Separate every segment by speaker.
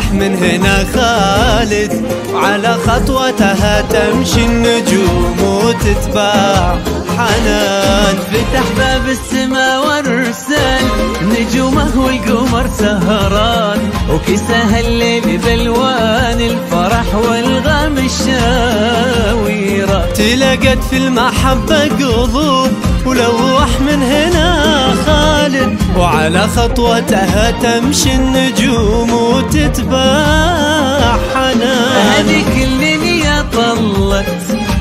Speaker 1: ولوح من هنا خالد. على خطوتها تمشي النجوم وتتباع. حنان
Speaker 2: فتح باب السماء وارسل نجومه والقمر سهران. وكساها الليل بألوان الفرح والغام الشاويرة
Speaker 1: تلقت في المحبة قلوب ولوح من هنا خالد وعلى خطوتها تمشي النجوم وتتباع حنان
Speaker 2: هذيك الليلة طلت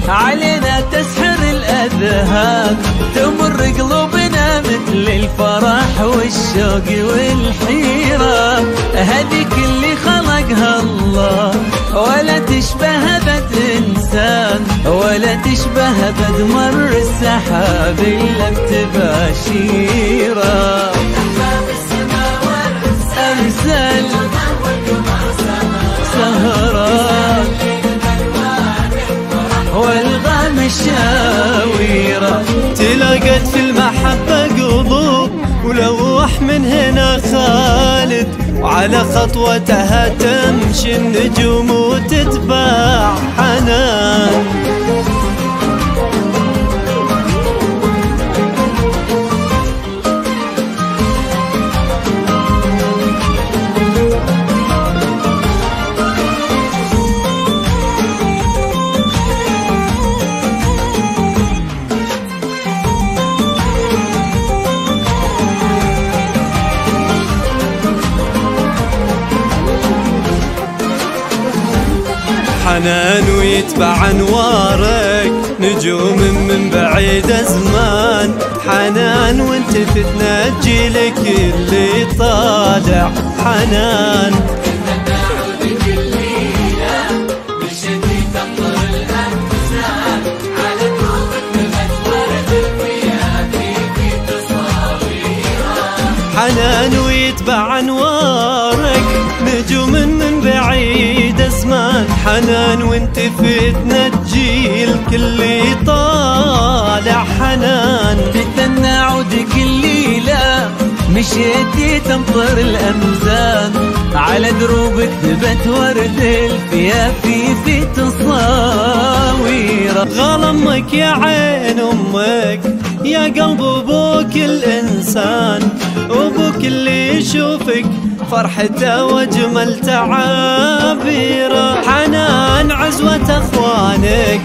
Speaker 2: علينا تسحر الأذهان. تمر قلوبنا مثل الفرح والشوق والحيرة هذيك اللي خلقها الله ولا تشبه بد إنسان. ولا تشبه بد مر السحاب إلا بتباشيره
Speaker 1: وعلى خطوتها تمشي النجوم وتتباع حنان. حنان ويتبع انوارك نجوم من بعيد زمان حنان وأنت تتنجي لك اللي طالع. حنان. حنان ويتبع انوارك حنان وانت فتنة جيل كل طالع حنان.
Speaker 2: تتنى عودك الليلة مشيتي تمطر الأمزان. على دروبك ثبت ورد الفيافي في تصاوير
Speaker 1: غال أمك يا عين أمك يا قلب أبوك الإنسان. أبوك اللي يشوفك فرحته وأجمل تعابيره حنان عزوة أخوانك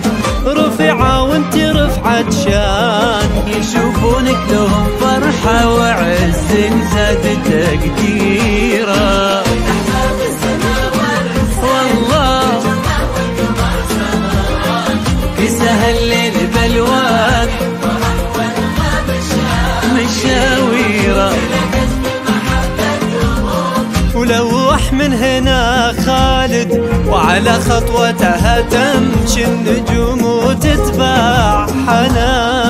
Speaker 1: رفعة وأنت رفعة شان.
Speaker 2: يشوفونك لهم فرحة وعز زاد تقديره والله يسهل الليل
Speaker 1: من هنا خالد وعلى خطوتها تمشي النجوم وتتباع حنان.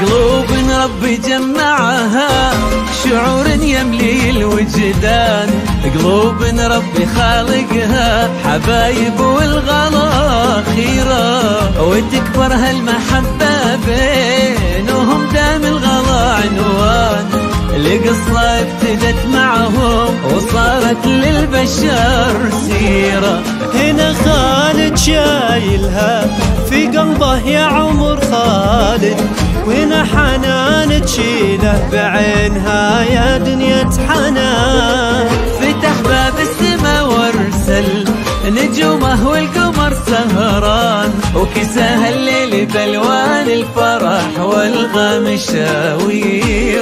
Speaker 2: قلوب ربي جمعها شعور يملي الوجدان قلوب ربي خالقها حبايب والغلا خيرة وتكبر هالمحبة بينهم دام الغلا عنوان. القصة ابتدت معهم وصارت للبشر سيرة
Speaker 1: شايلها في قلبه يا عمر خالد. وهنا حنان تشيله بعينها يا دنيا حنان
Speaker 2: فتح باب السما وارسل نجومه والقمر سهران. وكساها الليل بألوان الفرح والغم شاويره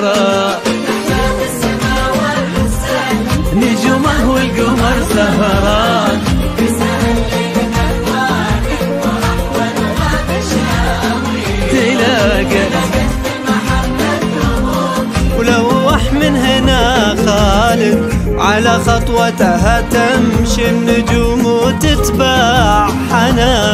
Speaker 1: خطوتها تمشي النجوم وتتبع حنان.